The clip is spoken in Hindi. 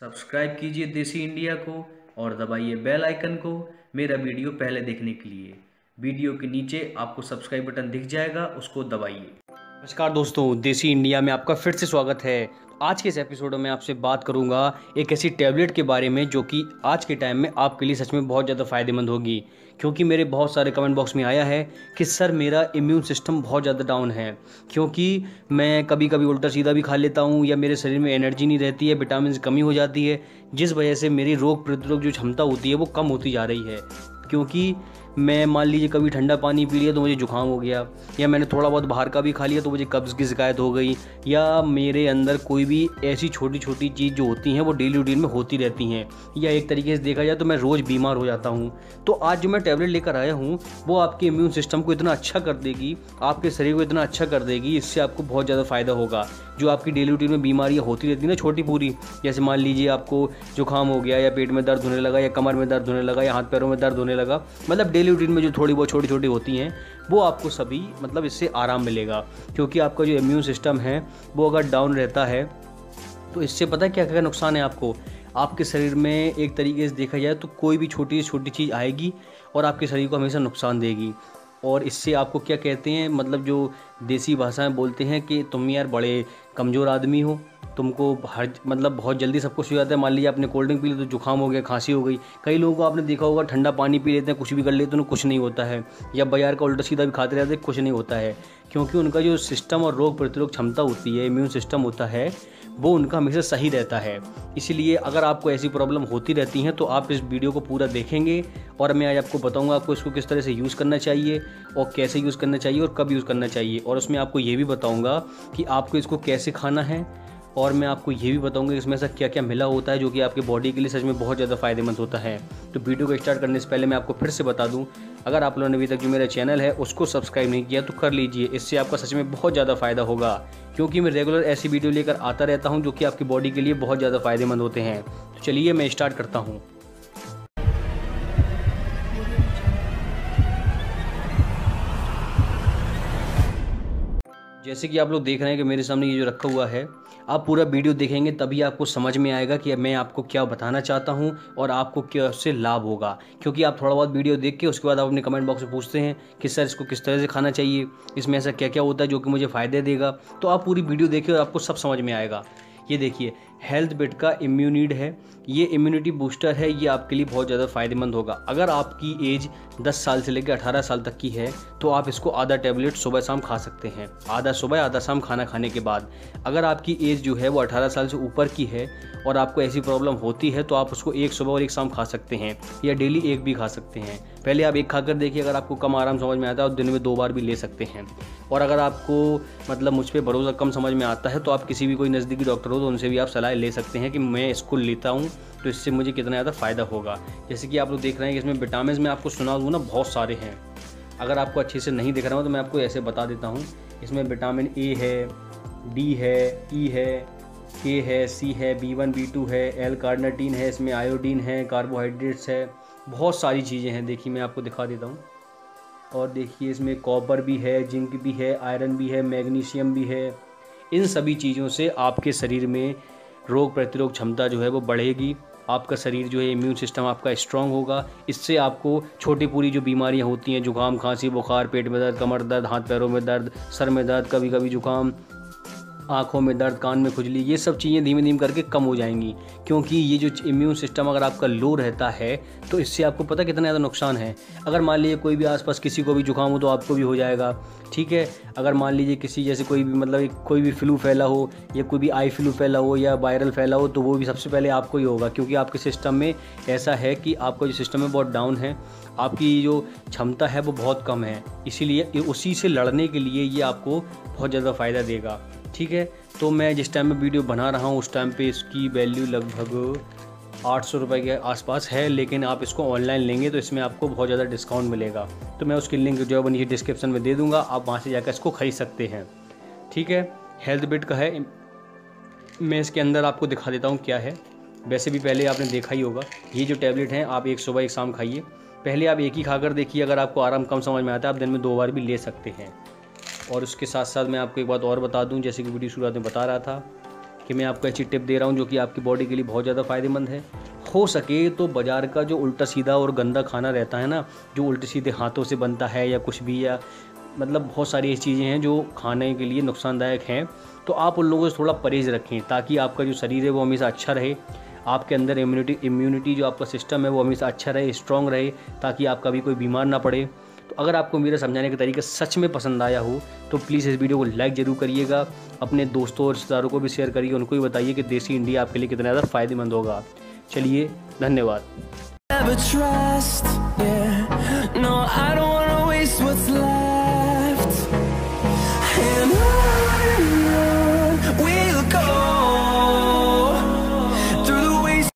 सब्सक्राइब कीजिए देसी इंडिया को और दबाइए बेल आइकन को मेरा वीडियो पहले देखने के लिए। वीडियो के नीचे आपको सब्सक्राइब बटन दिख जाएगा, उसको दबाइए। नमस्कार दोस्तों, देसी इंडिया में आपका फिर से स्वागत है। आज के इस एपिसोड में आपसे बात करूँगा एक ऐसी टैबलेट के बारे में जो कि आज के टाइम में आपके लिए सच में बहुत ज़्यादा फ़ायदेमंद होगी। क्योंकि मेरे बहुत सारे कमेंट बॉक्स में आया है कि, सर, मेरा इम्यून सिस्टम बहुत ज़्यादा डाउन है। क्योंकि मैं कभी कभी उल्टा सीधा भी खा लेता हूँ या मेरे शरीर में एनर्जी नहीं रहती है विटामिन कमी हो जाती है, जिस वजह से मेरी रोग प्रतिरोध जो क्षमता होती है वो कम होती जा रही है। क्योंकि मैं मान लीजिए कभी ठंडा पानी पी लिया तो मुझे जुकाम हो गया, या मैंने थोड़ा बहुत बाहर का भी खा लिया तो मुझे कब्ज़ की शिकायत हो गई, या मेरे अंदर कोई भी ऐसी छोटी छोटी चीज़ जो होती हैं वो डेली रूटीन में होती रहती हैं, या एक तरीके से देखा जाए तो मैं रोज़ बीमार हो जाता हूँ। तो आज जो मैं टैबलेट लेकर आया हूँ, वो आपके इम्यून सिस्टम को इतना अच्छा कर देगी, आपके शरीर को इतना अच्छा कर देगी, इससे आपको बहुत ज़्यादा फ़ायदा होगा। जो आपकी डेली रूटीन में बीमारियाँ होती रहती हैं ना छोटी पूरी, जैसे मान लीजिए आपको जुकाम हो गया या पेट में दर्द होने लगा या कमर में दर्द होने लगा या हाथ पैरों में दर्द होने लगा मतलब डेली रूटीन में जो थोड़ी बहुत छोटी छोटी होती हैं, वो आपको सभी मतलब इससे आराम मिलेगा। क्योंकि आपका जो इम्यून सिस्टम है, वो अगर डाउन रहता है तो इससे पता है क्या क्या नुकसान है आपको? आपके शरीर में एक तरीके से देखा जाए तो कोई भी छोटी से छोटी चीज़ आएगी और आपके शरीर को हमेशा नुकसान देगी। और इससे आपको क्या कहते हैं मतलब जो देसी भाषा में बोलते हैं कि तुम यार बड़े कमज़ोर आदमी हो, तुमको हर मतलब बहुत जल्दी सब कुछ हो जाता है। मान लीजिए आपने कोल्ड ड्रिंक पी ली तो जुकाम हो गया, खांसी हो गई। कई लोगों को आपने देखा होगा, ठंडा पानी पी लेते हैं, कुछ भी कर लेते हैं कुछ नहीं होता है। या बाज़ार का उल्टा सीधा भी खाते रहते हैं, कुछ नहीं होता है। क्योंकि उनका जो सिस्टम और रोग प्रतिरोध क्षमता होती है, इम्यून सिस्टम होता है, वो उनका हमेशा सही रहता है। इसीलिए अगर आपको ऐसी प्रॉब्लम होती रहती हैं तो आप इस वीडियो को पूरा देखेंगे। और मैं आज आपको बताऊँगा आपको इसको किस तरह से यूज़ करना चाहिए और कैसे यूज़ करना चाहिए और कब यूज़ करना चाहिए। और उसमें आपको ये भी बताऊँगा कि आपको इसको कैसे खाना है और मैं आपको ये भी बताऊँगा कि इसमें ऐसा क्या क्या मिला होता है जो कि आपके बॉडी के लिए सच में बहुत ज़्यादा फ़ायदेमंद होता है। तो वीडियो को स्टार्ट करने से पहले मैं आपको फिर से बता दूँ, अगर आप लोगों ने अभी तक जो मेरा चैनल है उसको सब्सक्राइब नहीं किया तो कर लीजिए, इससे आपका सच में बहुत ज़्यादा फ़ायदा होगा। क्योंकि मैं रेगुलर ऐसी वीडियो लेकर आता रहता हूँ जो कि आपकी बॉडी के लिए बहुत ज़्यादा फ़ायदेमंद होते हैं। तो चलिए मैं स्टार्ट करता हूँ। जैसे कि आप लोग देख रहे हैं कि मेरे सामने ये जो रखा हुआ है, आप पूरा वीडियो देखेंगे तभी आपको समझ में आएगा कि मैं आपको क्या बताना चाहता हूँ और आपको क्या उससे लाभ होगा। क्योंकि आप थोड़ा बहुत वीडियो देख के उसके बाद आप अपने कमेंट बॉक्स में पूछते हैं कि, सर, इसको किस तरह से खाना चाहिए? इसमें ऐसा क्या क्या होता है जो कि मुझे फ़ायदे देगा? तो आप पूरी वीडियो देखिए और आपको सब समझ में आएगा। ये देखिए हेल्थ बिट का इम्यूनिड है, ये इम्यूनिटी बूस्टर है, ये आपके लिए बहुत ज़्यादा फ़ायदेमंद होगा। अगर आपकी एज 10 साल से लेकर 18 साल तक की है तो आप इसको आधा टेबलेट सुबह शाम खा सकते हैं। आधा सुबह, आधा शाम खाना खाने के बाद। अगर आपकी एज जो है वो 18 साल से ऊपर की है और आपको ऐसी प्रॉब्लम होती है तो आप उसको एक सुबह और एक शाम खा सकते हैं, या डेली एक भी खा सकते हैं। पहले आप एक खाकर देखिए, अगर आपको कम आराम समझ में आता है और दिन में दो बार भी ले सकते हैं। और अगर आपको मतलब मुझ पर भरोसा कम समझ में आता है तो आप किसी भी कोई नज़दीकी डॉक्टर हो तो उनसे भी आप सलाह ले सकते हैं कि मैं इसको लेता हूँ तो इससे मुझे कितना ज़्यादा फ़ायदा होगा। जैसे कि आप लोग देख रहे हैं कि इसमें विटामिन में आपको सुना दूँ ना, बहुत सारे हैं। अगर आपको अच्छे से नहीं दिख रहा हो तो मैं आपको ऐसे बता देता हूँ। इसमें विटामिन ए है, डी है, ई है, के है, सी है, बी वन, बी टू है एल कार्नाटीन है, इसमें आयोडीन है कार्बोहाइड्रेट्स है, बहुत सारी चीज़ें हैं। देखिए, मैं आपको दिखा देता हूँ। और देखिए, इसमें कॉपर भी है, जिंक भी है, आयरन भी है, मैग्नीशियम भी है। इन सभी चीज़ों से आपके शरीर में रोग प्रतिरोध क्षमता जो है वो बढ़ेगी, आपका शरीर जो है इम्यून सिस्टम आपका स्ट्रांग होगा। इससे आपको छोटी पूरी जो बीमारियाँ होती हैं, जुकाम, खांसी, बुखार, पेट में दर्द, कमर दर्द, हाथ पैरों में दर्द, सर में दर्द कभी कभी जुकाम आँखों में दर्द, कान में खुजली, ये सब चीज़ें धीमे धीमे करके कम हो जाएँगी। क्योंकि ये जो इम्यून सिस्टम अगर आपका लो रहता है तो इससे आपको पता कितना ज़्यादा नुकसान है। अगर मान लीजिए कोई भी आसपास किसी को भी जुकाम हो तो आपको भी हो जाएगा। ठीक है? अगर मान लीजिए किसी जैसे कोई भी मतलब कोई भी फ्लू फैला हो, या कोई भी आई फ्लू फैला हो, या वायरल फैला हो तो वो भी सबसे पहले आपको ही होगा। क्योंकि आपके सिस्टम में ऐसा है कि आपका जो सिस्टम है बहुत डाउन है, आपकी जो क्षमता है वो बहुत कम है। इसीलिए उसी से लड़ने के लिए ये आपको बहुत ज़्यादा फ़ायदा देगा। ठीक है? तो मैं जिस टाइम में वीडियो बना रहा हूँ, उस टाइम पे इसकी वैल्यू लगभग आठ सौ रुपये के आसपास है, लेकिन आप इसको ऑनलाइन लेंगे तो इसमें आपको बहुत ज़्यादा डिस्काउंट मिलेगा। तो मैं उसकी लिंक जो है नीचे डिस्क्रिप्शन में दे दूँगा, आप वहाँ से जाकर इसको ख़रीद सकते हैं। ठीक है? हेल्थ बिट का है। मैं इसके अंदर आपको दिखा देता हूँ क्या है। वैसे भी पहले आपने देखा ही होगा, ये जो टैबलेट हैं, आप एक सुबह एक शाम खाइए। पहले आप एक ही खाकर देखिए, अगर आपको आराम कम समझ में आता है, आप दिन में दो बार भी ले सकते हैं। और उसके साथ साथ मैं आपको एक बात और बता दूँ, जैसे कि वीडियो शुरुआत में बता रहा था कि मैं आपको ऐसी टिप दे रहा हूँ जो कि आपकी बॉडी के लिए बहुत ज़्यादा फ़ायदेमंद है। हो सके तो बाज़ार का जो उल्टा सीधा और गंदा खाना रहता है ना, जो उल्टे सीधे हाथों से बनता है या कुछ भी या मतलब बहुत सारी ऐसी चीज़ें हैं जो खाने के लिए नुकसानदायक हैं तो आप उन लोगों से थोड़ा परहेज़ रखें ताकि आपका जो शरीर है वो हमेशा अच्छा रहे, आपके अंदर इम्यूनिटी इम्यूनिटी जो आपका सिस्टम है वो हमेशा अच्छा रहे स्ट्रॉन्ग रहे, ताकि आप कभी कोई बीमार ना पड़े। तो अगर आपको मेरा समझाने का तरीका सच में पसंद आया हो तो प्लीज़ इस वीडियो को लाइक ज़रूर करिएगा। अपने दोस्तों और रिश्तेदारों को भी शेयर करिए। उनको भी बताइए कि देसी इंडिया आपके लिए कितना ज़्यादा फ़ायदेमंद होगा। चलिए, धन्यवाद।